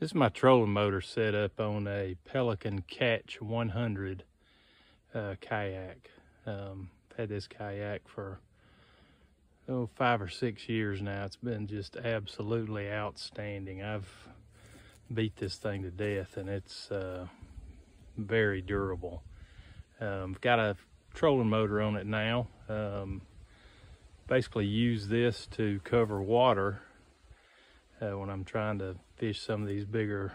This is my trolling motor set up on a Pelican Catch 100 uh, kayak. Um, I've had this kayak for oh, five or six years now. It's been just absolutely outstanding. I've beat this thing to death and it's uh, very durable. Um, I've got a trolling motor on it now. Um, basically use this to cover water uh, when I'm trying to fish some of these bigger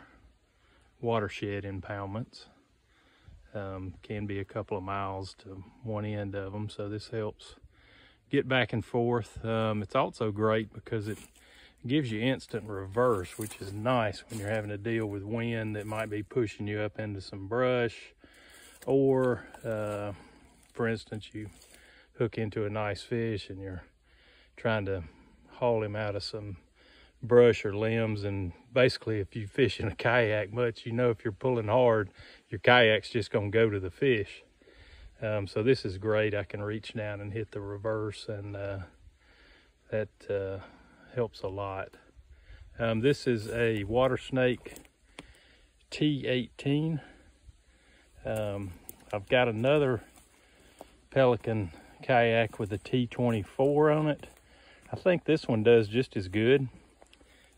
watershed impoundments. Um, can be a couple of miles to one end of them, so this helps get back and forth. Um, it's also great because it gives you instant reverse, which is nice when you're having to deal with wind that might be pushing you up into some brush, or uh, for instance, you hook into a nice fish and you're trying to haul him out of some brush or limbs and basically if you fish in a kayak much you know if you're pulling hard your kayak's just going to go to the fish. Um, so this is great. I can reach down and hit the reverse and uh, that uh, helps a lot. Um, this is a Watersnake T18 um, I've got another Pelican kayak with a T24 on it. I think this one does just as good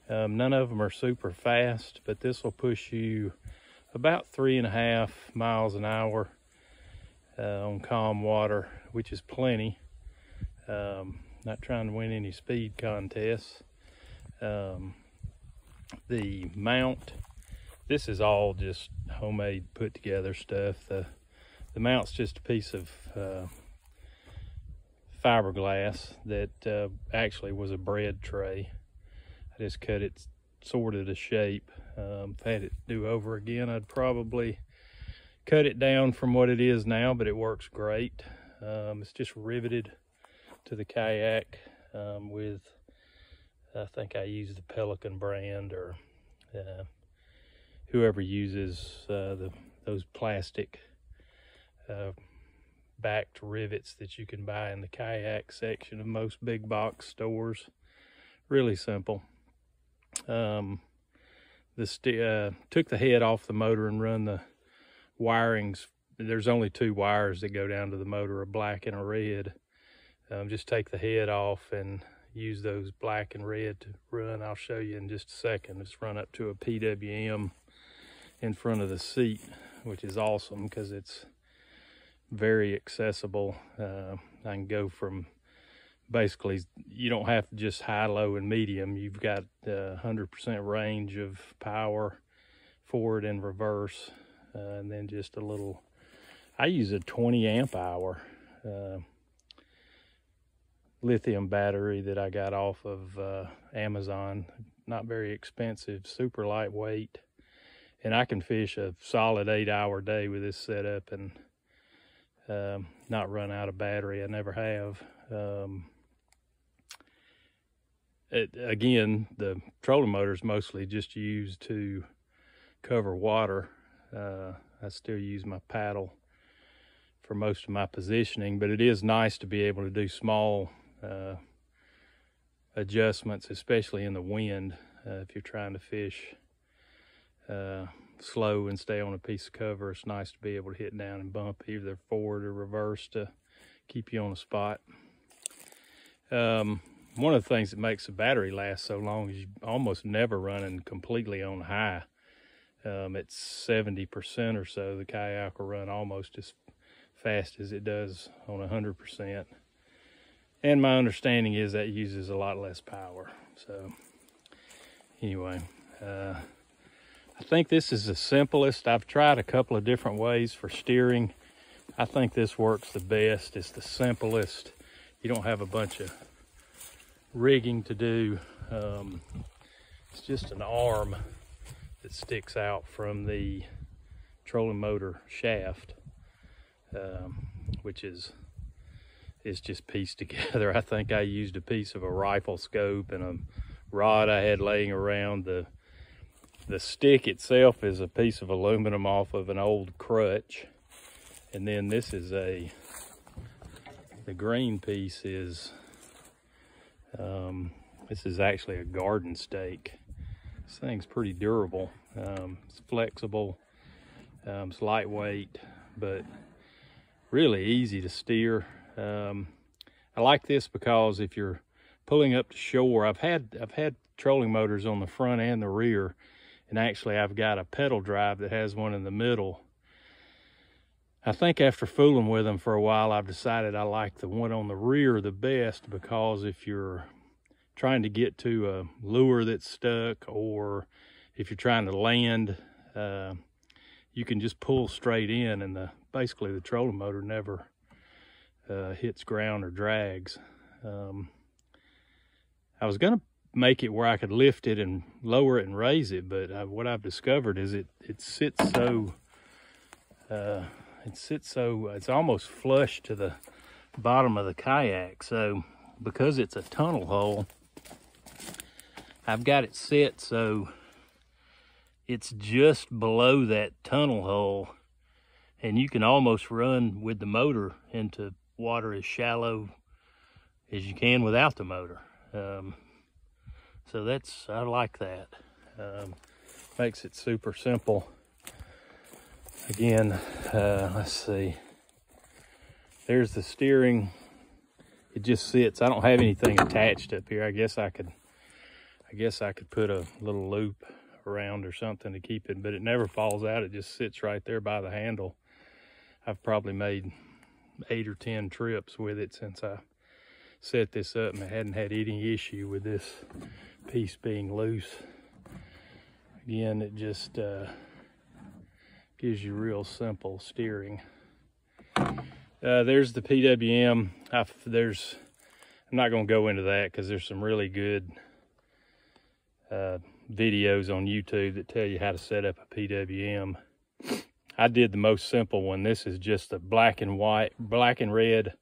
um, none of them are super fast, but this will push you about three and a half miles an hour uh, on calm water, which is plenty. Um, not trying to win any speed contests. Um, the mount, this is all just homemade put together stuff. The, the mount's just a piece of uh, fiberglass that uh, actually was a bread tray. I just cut it sort of to shape. Um, if I had it do over again, I'd probably cut it down from what it is now, but it works great. Um, it's just riveted to the kayak um, with, I think I use the Pelican brand or uh, whoever uses uh, the those plastic uh, backed rivets that you can buy in the kayak section of most big box stores. Really simple um, the uh, took the head off the motor and run the wirings. There's only two wires that go down to the motor, a black and a red. Um, just take the head off and use those black and red to run. I'll show you in just a second. Just run up to a PWM in front of the seat, which is awesome because it's very accessible. Uh, I can go from basically you don't have to just high, low, and medium. You've got uh, 100% range of power forward and reverse, uh, and then just a little. I use a 20 amp hour uh, lithium battery that I got off of uh, Amazon. Not very expensive, super lightweight, and I can fish a solid eight hour day with this setup and um, not run out of battery. I never have. Um, it, again, the trolling motor is mostly just used to cover water. Uh, I still use my paddle for most of my positioning, but it is nice to be able to do small uh, adjustments, especially in the wind, uh, if you're trying to fish uh, slow and stay on a piece of cover. It's nice to be able to hit down and bump either forward or reverse to keep you on a spot. Um, one of the things that makes the battery last so long is you almost never running completely on high. Um, it's 70% or so. The kayak will run almost as fast as it does on 100%. And my understanding is that uses a lot less power. So anyway, uh, I think this is the simplest. I've tried a couple of different ways for steering. I think this works the best. It's the simplest. You don't have a bunch of rigging to do. Um, it's just an arm that sticks out from the trolling motor shaft, um, which is is just pieced together. I think I used a piece of a rifle scope and a rod I had laying around. The the stick itself is a piece of aluminum off of an old crutch. And then this is a, the green piece is um, this is actually a garden stake. This thing's pretty durable. Um, it's flexible. Um, it's lightweight, but really easy to steer. Um, I like this because if you're pulling up to shore, I've had I've had trolling motors on the front and the rear, and actually I've got a pedal drive that has one in the middle. I think after fooling with them for a while, I've decided I like the one on the rear the best because if you're trying to get to a lure that's stuck or if you're trying to land, uh, you can just pull straight in and the basically the trolling motor never uh, hits ground or drags. Um, I was gonna make it where I could lift it and lower it and raise it, but I, what I've discovered is it it sits so uh, it sits so it's almost flush to the bottom of the kayak. So because it's a tunnel hole, I've got it set so it's just below that tunnel hole and you can almost run with the motor into water as shallow as you can without the motor. Um, so that's, I like that. Um, makes it super simple. Again, uh, let's see. There's the steering. It just sits. I don't have anything attached up here. I guess I could I guess I could put a little loop around or something to keep it, but it never falls out. It just sits right there by the handle. I've probably made eight or 10 trips with it since I set this up and I hadn't had any issue with this piece being loose. Again, it just uh, gives you real simple steering. Uh, there's the PWM. I've, there's, I'm not going to go into that because there's some really good uh, videos on YouTube that tell you how to set up a PWM. I did the most simple one. This is just a black and white, black and red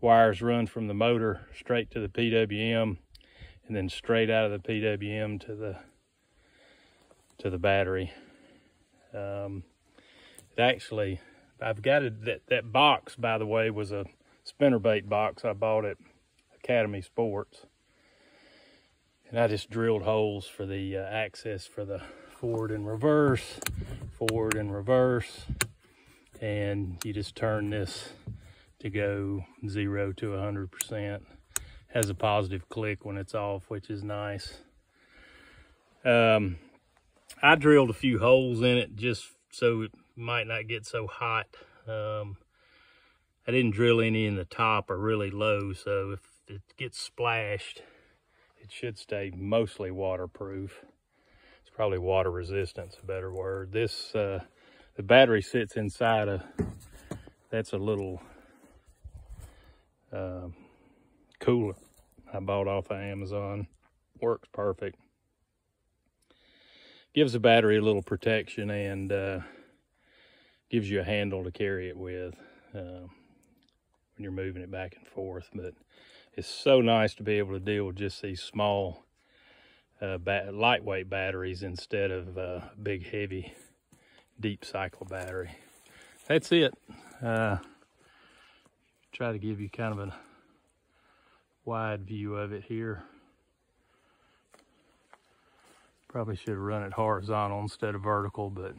wires run from the motor straight to the PWM and then straight out of the PWM to the to the battery. Um, it actually, I've got it, that, that box, by the way, was a spinnerbait box I bought at Academy Sports and I just drilled holes for the uh, access for the forward and reverse, forward and reverse, and you just turn this to go zero to 100%. Has a positive click when it's off, which is nice. Um, I drilled a few holes in it just so might not get so hot. Um, I didn't drill any in the top or really low, so if it gets splashed, it should stay mostly waterproof. It's probably water resistance, a better word. This, uh, the battery sits inside a, that's a little uh, cooler I bought off of Amazon. Works perfect. Gives the battery a little protection and uh, gives you a handle to carry it with uh, when you're moving it back and forth. But it's so nice to be able to deal with just these small, uh, ba lightweight batteries instead of uh, big, heavy, deep cycle battery. That's it. Uh, try to give you kind of a wide view of it here. Probably should have run it horizontal instead of vertical, but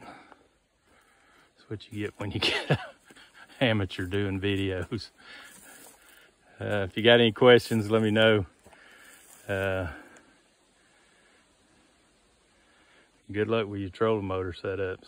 what you get when you get amateur doing videos. Uh, if you got any questions, let me know. Uh, good luck with your trolling motor setups.